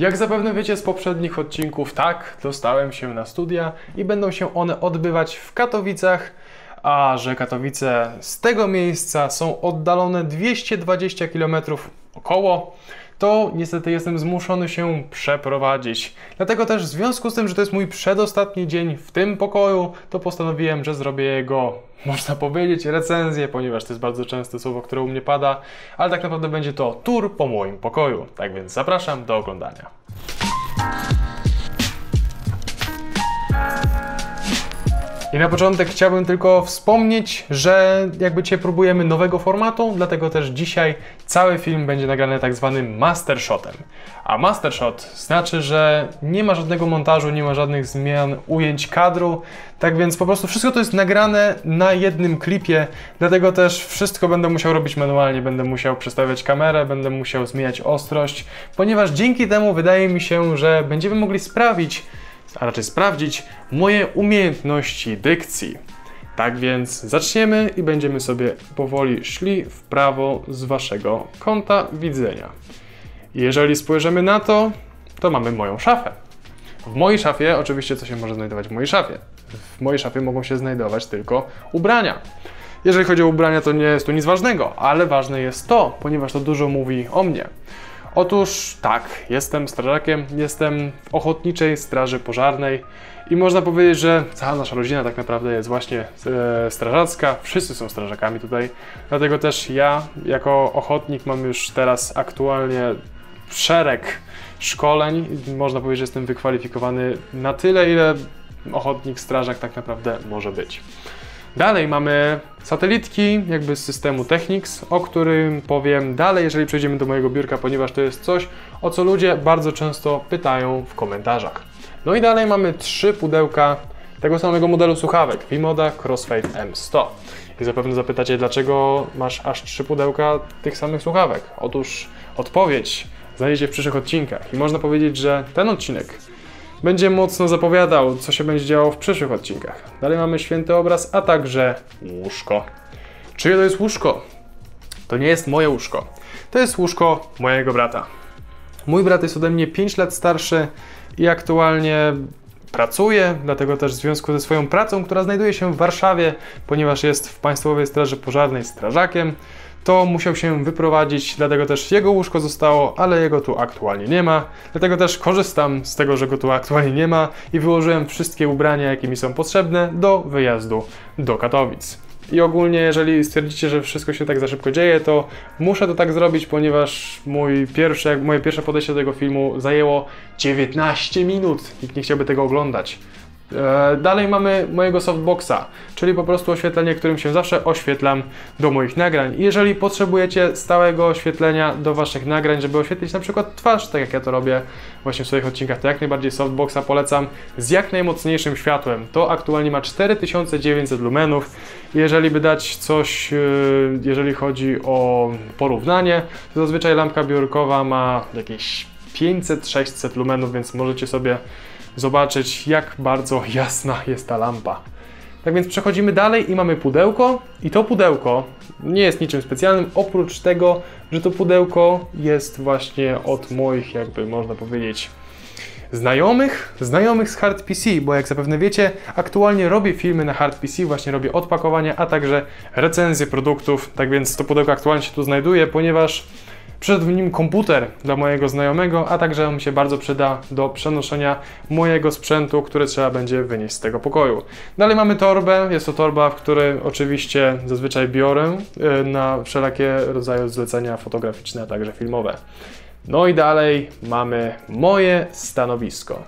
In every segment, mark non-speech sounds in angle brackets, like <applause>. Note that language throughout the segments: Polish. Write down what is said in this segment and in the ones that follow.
Jak zapewne wiecie z poprzednich odcinków, tak, dostałem się na studia i będą się one odbywać w Katowicach, a że Katowice z tego miejsca są oddalone 220 km około, to niestety jestem zmuszony się przeprowadzić. Dlatego też w związku z tym, że to jest mój przedostatni dzień w tym pokoju, to postanowiłem, że zrobię jego, można powiedzieć, recenzję, ponieważ to jest bardzo częste słowo, które u mnie pada, ale tak naprawdę będzie to tour po moim pokoju. Tak więc zapraszam do oglądania. I na początek chciałbym tylko wspomnieć, że jakby Cię próbujemy nowego formatu, dlatego też dzisiaj cały film będzie nagrany tak zwanym mastershotem. A mastershot znaczy, że nie ma żadnego montażu, nie ma żadnych zmian ujęć kadru, tak więc po prostu wszystko to jest nagrane na jednym klipie, dlatego też wszystko będę musiał robić manualnie, będę musiał przestawiać kamerę, będę musiał zmieniać ostrość, ponieważ dzięki temu wydaje mi się, że będziemy mogli sprawić, a raczej sprawdzić moje umiejętności dykcji. Tak więc zaczniemy i będziemy sobie powoli szli w prawo z waszego kąta widzenia. Jeżeli spojrzymy na to, to mamy moją szafę. W mojej szafie, oczywiście, co się może znajdować w mojej szafie? W mojej szafie mogą się znajdować tylko ubrania. Jeżeli chodzi o ubrania, to nie jest tu nic ważnego, ale ważne jest to, ponieważ to dużo mówi o mnie. Otóż tak, jestem strażakiem, jestem w Ochotniczej Straży Pożarnej i można powiedzieć, że cała nasza rodzina tak naprawdę jest właśnie e, strażacka. Wszyscy są strażakami tutaj, dlatego też ja jako ochotnik mam już teraz aktualnie szereg szkoleń. Można powiedzieć, że jestem wykwalifikowany na tyle, ile ochotnik, strażak tak naprawdę może być. Dalej mamy satelitki, jakby z systemu Technics, o którym powiem dalej, jeżeli przejdziemy do mojego biurka, ponieważ to jest coś, o co ludzie bardzo często pytają w komentarzach. No i dalej mamy trzy pudełka tego samego modelu słuchawek, Vimoda Crossfade M100. I zapewne zapytacie, dlaczego masz aż trzy pudełka tych samych słuchawek? Otóż odpowiedź znajdziecie w przyszłych odcinkach. I można powiedzieć, że ten odcinek będzie mocno zapowiadał, co się będzie działo w przyszłych odcinkach. Dalej mamy święty obraz, a także łóżko. Czyje to jest łóżko? To nie jest moje łóżko. To jest łóżko mojego brata. Mój brat jest ode mnie 5 lat starszy i aktualnie pracuje, dlatego też w związku ze swoją pracą, która znajduje się w Warszawie, ponieważ jest w Państwowej Straży Pożarnej strażakiem, to musiał się wyprowadzić, dlatego też jego łóżko zostało, ale jego tu aktualnie nie ma. Dlatego też korzystam z tego, że go tu aktualnie nie ma i wyłożyłem wszystkie ubrania, jakie mi są potrzebne do wyjazdu do Katowic. I ogólnie, jeżeli stwierdzicie, że wszystko się tak za szybko dzieje, to muszę to tak zrobić, ponieważ mój pierwszy, moje pierwsze podejście do tego filmu zajęło 19 minut. Nikt nie chciałby tego oglądać. E, dalej mamy mojego softboxa, czyli po prostu oświetlenie, którym się zawsze oświetlam do moich nagrań. jeżeli potrzebujecie stałego oświetlenia do Waszych nagrań, żeby oświetlić na przykład twarz, tak jak ja to robię właśnie w swoich odcinkach, to jak najbardziej softboxa polecam z jak najmocniejszym światłem. To aktualnie ma 4900 lumenów. Jeżeli by dać coś, e, jeżeli chodzi o porównanie, to zazwyczaj lampka biurkowa ma jakieś 500-600 lumenów, więc możecie sobie zobaczyć, jak bardzo jasna jest ta lampa. Tak więc przechodzimy dalej i mamy pudełko i to pudełko nie jest niczym specjalnym, oprócz tego, że to pudełko jest właśnie od moich, jakby można powiedzieć, znajomych, znajomych z Hard PC, bo jak zapewne wiecie, aktualnie robię filmy na Hard PC, właśnie robię odpakowania, a także recenzje produktów, tak więc to pudełko aktualnie się tu znajduje, ponieważ Przyszedł w nim komputer dla mojego znajomego, a także on mi się bardzo przyda do przenoszenia mojego sprzętu, który trzeba będzie wynieść z tego pokoju. Dalej mamy torbę. Jest to torba, w której oczywiście zazwyczaj biorę e, na wszelakie rodzaje zlecenia fotograficzne, a także filmowe. No i dalej mamy moje stanowisko.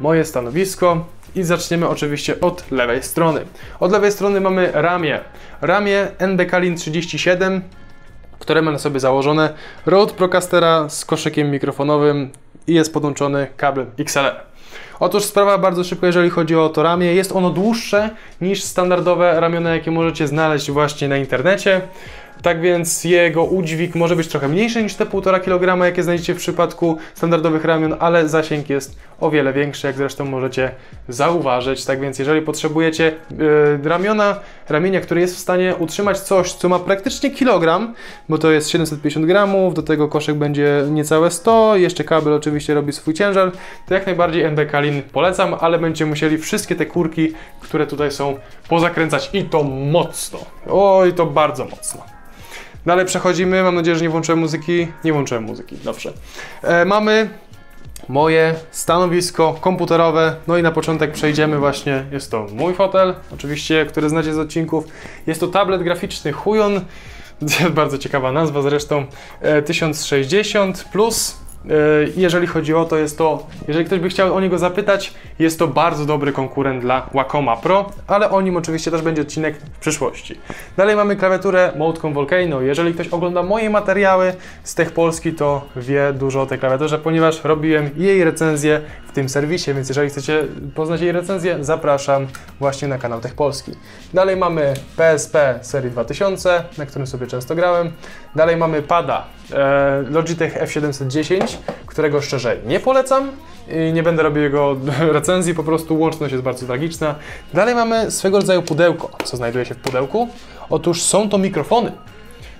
Moje stanowisko i zaczniemy oczywiście od lewej strony. Od lewej strony mamy ramię. Ramię NDK Lin 37 które ma na sobie założone Rode Procastera z koszykiem mikrofonowym i jest podłączony kabel XLR. Otóż sprawa bardzo szybko, jeżeli chodzi o to ramię. Jest ono dłuższe niż standardowe ramiona, jakie możecie znaleźć właśnie na internecie. Tak więc jego udźwig może być trochę mniejszy niż te 1,5 kg, jakie znajdziecie w przypadku standardowych ramion, ale zasięg jest o wiele większy, jak zresztą możecie zauważyć. Tak więc jeżeli potrzebujecie yy, ramiona, ramienia, który jest w stanie utrzymać coś, co ma praktycznie kilogram, bo to jest 750 gramów, do tego koszyk będzie niecałe 100, jeszcze kabel oczywiście robi swój ciężar, to jak najbardziej NB Kalin polecam, ale będziecie musieli wszystkie te kurki, które tutaj są, pozakręcać i to mocno. Oj, to bardzo mocno. Dalej przechodzimy, mam nadzieję, że nie włączyłem muzyki. Nie włączyłem muzyki, dobrze. E, mamy moje stanowisko komputerowe. No i na początek przejdziemy właśnie, jest to mój fotel, oczywiście, który znacie z odcinków. Jest to tablet graficzny Huion, <laughs> bardzo ciekawa nazwa zresztą, 1060 e, plus jeżeli chodzi o to, jest to, jeżeli ktoś by chciał o niego zapytać, jest to bardzo dobry konkurent dla Wacoma Pro, ale o nim oczywiście też będzie odcinek w przyszłości. Dalej mamy klawiaturę Modcom Volcano. Jeżeli ktoś ogląda moje materiały z Tech Polski, to wie dużo o tej klawiaturze, ponieważ robiłem jej recenzję w tym serwisie, więc jeżeli chcecie poznać jej recenzję, zapraszam właśnie na kanał Tech Polski. Dalej mamy PSP serii 2000, na którym sobie często grałem. Dalej mamy pada e, Logitech F710, którego szczerze nie polecam i nie będę robił jego <laughs> recenzji, po prostu łączność jest bardzo tragiczna. Dalej mamy swego rodzaju pudełko. Co znajduje się w pudełku? Otóż są to mikrofony.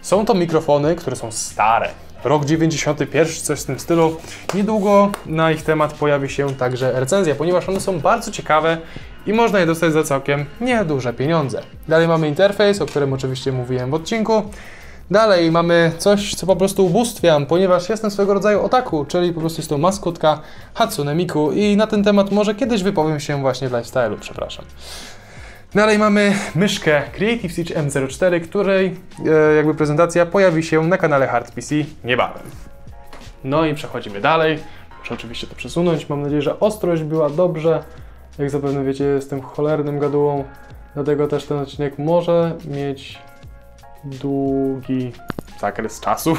Są to mikrofony, które są stare. Rok 91, coś w tym stylu. Niedługo na ich temat pojawi się także recenzja, ponieważ one są bardzo ciekawe i można je dostać za całkiem nieduże pieniądze. Dalej mamy interfejs, o którym oczywiście mówiłem w odcinku. Dalej mamy coś, co po prostu ubóstwiam, ponieważ jestem swego rodzaju otaku, czyli po prostu jest to maskotka Hatsune Miku i na ten temat może kiedyś wypowiem się właśnie w lifestyle'u, przepraszam. Dalej mamy myszkę Creative Stitch M04, której e, jakby prezentacja pojawi się na kanale Hard PC niebawem. No i przechodzimy dalej. Muszę oczywiście to przesunąć. Mam nadzieję, że ostrość była dobrze. Jak zapewne wiecie, jestem cholernym gadułą, dlatego też ten odcinek może mieć długi zakres czasu,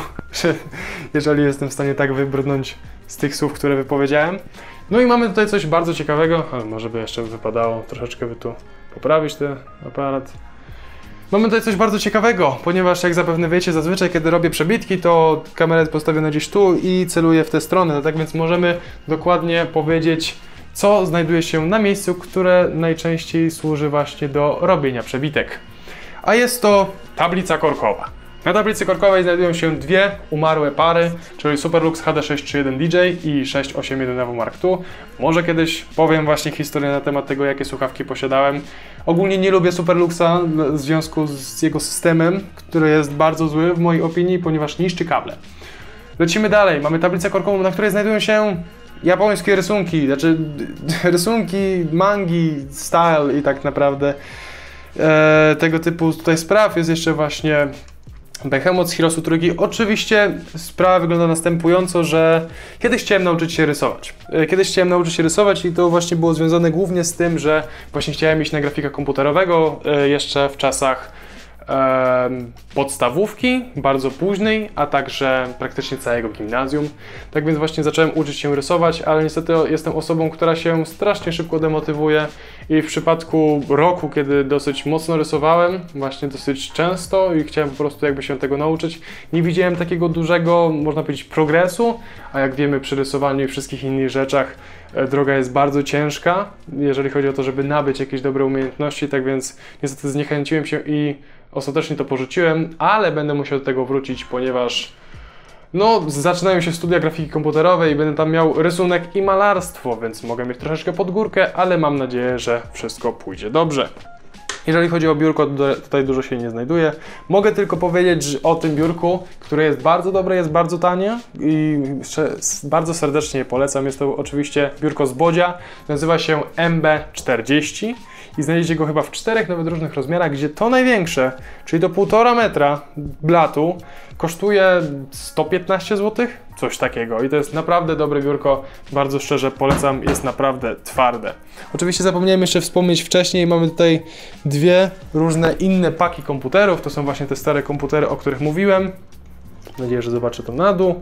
<laughs> jeżeli jestem w stanie tak wybrnąć z tych słów, które wypowiedziałem. No i mamy tutaj coś bardzo ciekawego, ale może by jeszcze wypadało troszeczkę by tu poprawić ten aparat. Mamy tutaj coś bardzo ciekawego, ponieważ jak zapewne wiecie, zazwyczaj kiedy robię przebitki, to kamerę postawię gdzieś tu i celuję w tę stronę, no tak więc możemy dokładnie powiedzieć, co znajduje się na miejscu, które najczęściej służy właśnie do robienia przebitek. A jest to tablica korkowa. Na tablicy korkowej znajdują się dwie umarłe pary, czyli Superlux HD631 DJ i 681 Evo Mark II. Może kiedyś powiem właśnie historię na temat tego, jakie słuchawki posiadałem. Ogólnie nie lubię Superluxa w związku z jego systemem, który jest bardzo zły w mojej opinii, ponieważ niszczy kable. Lecimy dalej. Mamy tablicę korkową, na której znajdują się japońskie rysunki, znaczy <laughs> rysunki, mangi, style i tak naprawdę e, tego typu tutaj spraw. Jest jeszcze właśnie Behemoth z Heroesu Trójki. Oczywiście sprawa wygląda następująco, że kiedyś chciałem nauczyć się rysować. E, kiedyś chciałem nauczyć się rysować i to właśnie było związane głównie z tym, że właśnie chciałem iść na grafika komputerowego e, jeszcze w czasach podstawówki, bardzo późnej, a także praktycznie całego gimnazjum. Tak więc właśnie zacząłem uczyć się rysować, ale niestety jestem osobą, która się strasznie szybko demotywuje i w przypadku roku, kiedy dosyć mocno rysowałem, właśnie dosyć często i chciałem po prostu jakby się tego nauczyć, nie widziałem takiego dużego, można powiedzieć, progresu, a jak wiemy przy rysowaniu i wszystkich innych rzeczach e, droga jest bardzo ciężka, jeżeli chodzi o to, żeby nabyć jakieś dobre umiejętności, tak więc niestety zniechęciłem się i Ostatecznie to porzuciłem, ale będę musiał do tego wrócić, ponieważ no, zaczynają się studia grafiki komputerowej i będę tam miał rysunek i malarstwo, więc mogę mieć troszeczkę pod górkę, ale mam nadzieję, że wszystko pójdzie dobrze. Jeżeli chodzi o biurko, tutaj dużo się nie znajduje. Mogę tylko powiedzieć o tym biurku, które jest bardzo dobre, jest bardzo tanie i bardzo serdecznie je polecam. Jest to oczywiście biurko z Bodzia, nazywa się MB40 i znajdziecie go chyba w czterech nawet różnych rozmiarach, gdzie to największe, czyli do 1,5 metra blatu, kosztuje 115 zł, coś takiego. I to jest naprawdę dobre biurko, bardzo szczerze polecam, jest naprawdę twarde. Oczywiście zapomniałem jeszcze wspomnieć wcześniej, mamy tutaj dwie różne inne paki komputerów, to są właśnie te stare komputery, o których mówiłem. Mam nadzieję, że zobaczę to na dół.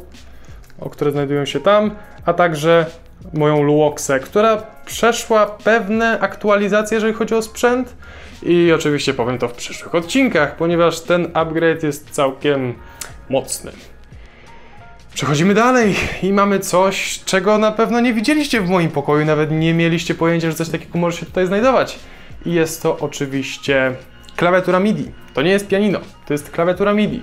o które znajdują się tam, a także moją Luoxę, która przeszła pewne aktualizacje, jeżeli chodzi o sprzęt. I oczywiście powiem to w przyszłych odcinkach, ponieważ ten upgrade jest całkiem mocny. Przechodzimy dalej i mamy coś, czego na pewno nie widzieliście w moim pokoju, nawet nie mieliście pojęcia, że coś takiego może się tutaj znajdować. I jest to oczywiście klawiatura MIDI. To nie jest pianino, to jest klawiatura MIDI.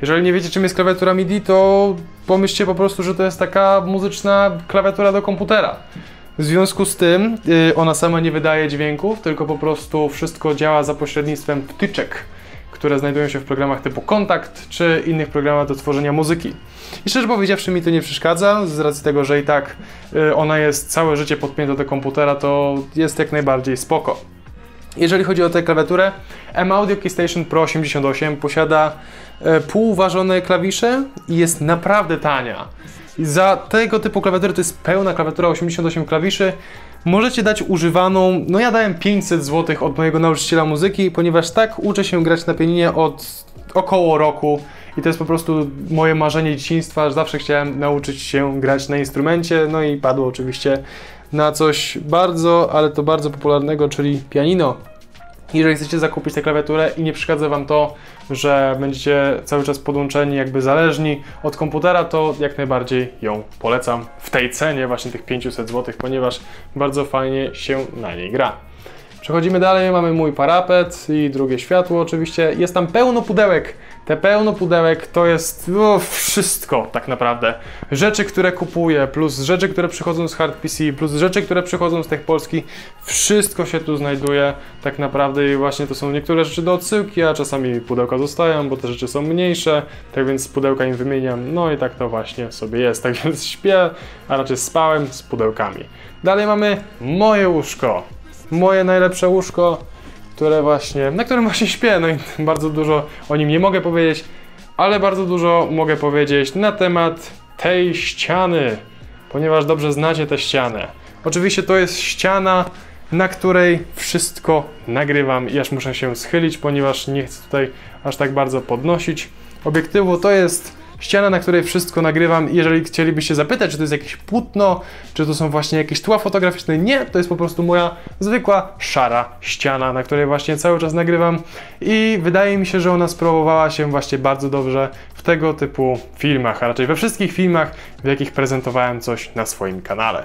Jeżeli nie wiecie, czym jest klawiatura MIDI, to pomyślcie po prostu, że to jest taka muzyczna klawiatura do komputera. W związku z tym yy, ona sama nie wydaje dźwięków, tylko po prostu wszystko działa za pośrednictwem wtyczek, które znajdują się w programach typu Kontakt czy innych programach do tworzenia muzyki. I szczerze powiedziawszy mi to nie przeszkadza, z racji tego, że i tak yy, ona jest całe życie podpięta do komputera, to jest jak najbardziej spoko. Jeżeli chodzi o tę klawiaturę, M-Audio Keystation Pro 88 posiada e, półważone klawisze i jest naprawdę tania. Za tego typu klawiatury to jest pełna klawiatura 88 klawiszy. Możecie dać używaną, no ja dałem 500 zł od mojego nauczyciela muzyki, ponieważ tak uczę się grać na pianinie od około roku i to jest po prostu moje marzenie dzieciństwa, że zawsze chciałem nauczyć się grać na instrumencie, no i padło oczywiście na coś bardzo, ale to bardzo popularnego, czyli pianino. Jeżeli chcecie zakupić tę klawiaturę i nie przeszkadza Wam to, że będziecie cały czas podłączeni, jakby zależni od komputera, to jak najbardziej ją polecam w tej cenie, właśnie tych 500 zł, ponieważ bardzo fajnie się na niej gra. Przechodzimy dalej, mamy mój parapet i drugie światło oczywiście. Jest tam pełno pudełek. Te pełno pudełek to jest o, wszystko tak naprawdę. Rzeczy, które kupuję, plus rzeczy, które przychodzą z Hard PC, plus rzeczy, które przychodzą z Tech Polski. Wszystko się tu znajduje tak naprawdę i właśnie to są niektóre rzeczy do odsyłki, a czasami pudełka zostają, bo te rzeczy są mniejsze, tak więc pudełka im wymieniam. No i tak to właśnie sobie jest. Tak więc śpię, a raczej spałem z pudełkami. Dalej mamy moje łóżko moje najlepsze łóżko, które właśnie, na którym właśnie śpię, no i <laughs> bardzo dużo o nim nie mogę powiedzieć, ale bardzo dużo mogę powiedzieć na temat tej ściany, ponieważ dobrze znacie tę ścianę. Oczywiście to jest ściana, na której wszystko nagrywam i aż muszę się schylić, ponieważ nie chcę tutaj aż tak bardzo podnosić obiektywu. To jest ściana, na której wszystko nagrywam. Jeżeli chcielibyście zapytać, czy to jest jakieś płótno, czy to są właśnie jakieś tła fotograficzne, nie, to jest po prostu moja zwykła, szara ściana, na której właśnie cały czas nagrywam i wydaje mi się, że ona sprawowała się właśnie bardzo dobrze tego typu filmach, a raczej we wszystkich filmach, w jakich prezentowałem coś na swoim kanale.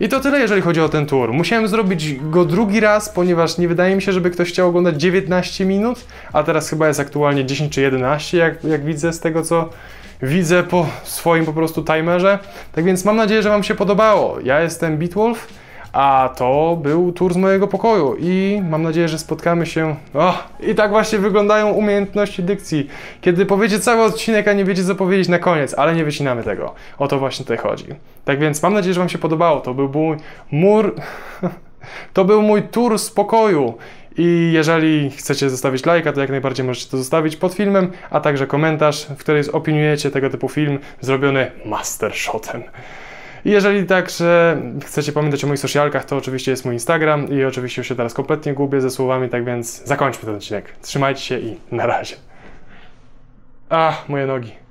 I to tyle, jeżeli chodzi o ten tour. Musiałem zrobić go drugi raz, ponieważ nie wydaje mi się, żeby ktoś chciał oglądać 19 minut, a teraz chyba jest aktualnie 10 czy 11, jak, jak widzę z tego, co widzę po swoim po prostu timerze. Tak więc mam nadzieję, że Wam się podobało. Ja jestem Beatwolf, a to był tour z mojego pokoju i mam nadzieję, że spotkamy się. O, i tak właśnie wyglądają umiejętności dykcji. Kiedy powiecie cały odcinek, a nie wiecie co powiedzieć na koniec, ale nie wycinamy tego. O to właśnie tutaj chodzi. Tak więc mam nadzieję, że Wam się podobało. To był mój mur. <laughs> To był mój tour spokoju. I jeżeli chcecie zostawić lajka, to jak najbardziej możecie to zostawić pod filmem, a także komentarz, w którym opiniujecie tego typu film zrobiony mastershotem. Jeżeli także chcecie pamiętać o moich socialkach, to oczywiście jest mój Instagram i oczywiście już się teraz kompletnie gubię ze słowami, tak więc zakończmy ten odcinek. Trzymajcie się i na razie. A, moje nogi.